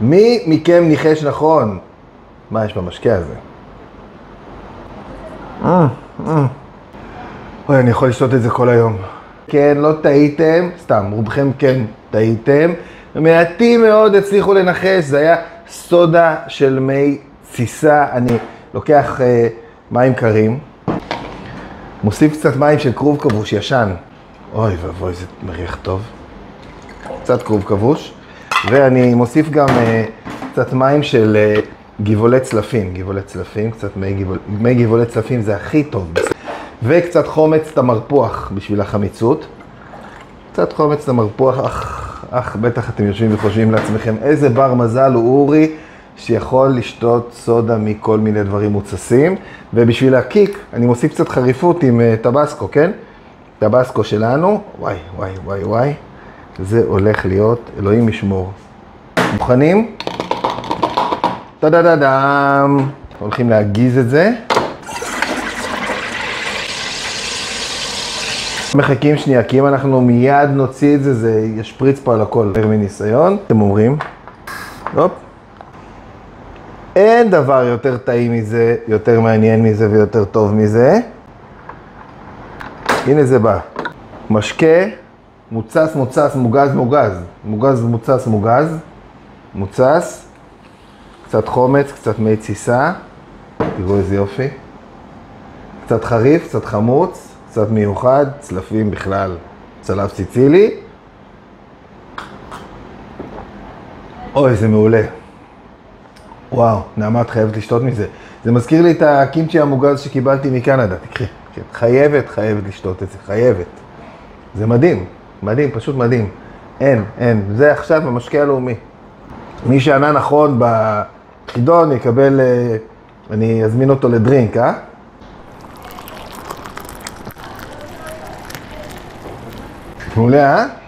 מי מכם ניחש נכון? מה יש במשקה הזה? אוי, אני יכול לשתות את זה כל היום. כן, לא טעיתם, סתם, רובכם כן טעיתם. מעטים מאוד הצליחו לנחש, זה היה סודה של מי תסיסה. אני לוקח אה, מים קרים, מוסיף קצת מים של כרוב כבוש ישן. אוי ואבוי, זה מריח טוב. קצת כרוב כבוש. ואני מוסיף גם אה, קצת מים של אה, גבעולי צלפים. גבעולי צלפים, קצת מי, גבעול, מי גבעולי צלפים זה הכי טוב. וקצת חומץ תמרפוח בשביל החמיצות. קצת חומץ תמרפוח, אך, אך, בטח אתם יושבים וחושבים לעצמכם, איזה בר מזל הוא אורי שיכול לשתות סודה מכל מיני דברים מוצסים. ובשביל הקיק, אני מוסיף קצת חריפות עם uh, טבסקו, כן? טבסקו שלנו, וואי, וואי, וואי, וואי. זה הולך להיות, אלוהים ישמור. מוכנים? טה-דה-דה-דם. הולכים להגיז את זה. מחכים שנייה, כי אם אנחנו מיד נוציא את זה, זה ישפריץ פה על הכל. יותר מניסיון, אתם אומרים, הופ. אין דבר יותר טעים מזה, יותר מעניין מזה ויותר טוב מזה. הנה זה בא. משקה, מוצס, מוצס, מוגז, מוגז. מוגז, מוצס, מוגז. מוצס. קצת חומץ, קצת מי תסיסה. תראו איזה יופי. קצת חריף, קצת חמוץ. קצת מיוחד, צלפים בכלל, צלף סיצילי. אוי, זה מעולה. וואו, נעמה, את חייבת לשתות מזה. זה מזכיר לי את הקימצ'י המוגז שקיבלתי מקנדה. תקחי, כן, חייבת, חייבת לשתות את זה, חייבת. זה מדהים, מדהים, פשוט מדהים. אין, אין. זה עכשיו המשקה הלאומי. מי שענה נכון בחידון יקבל, אה, אני אזמין אותו לדרינק, אה? מעולה, אה?